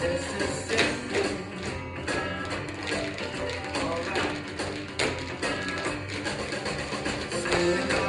Mississippi. All right.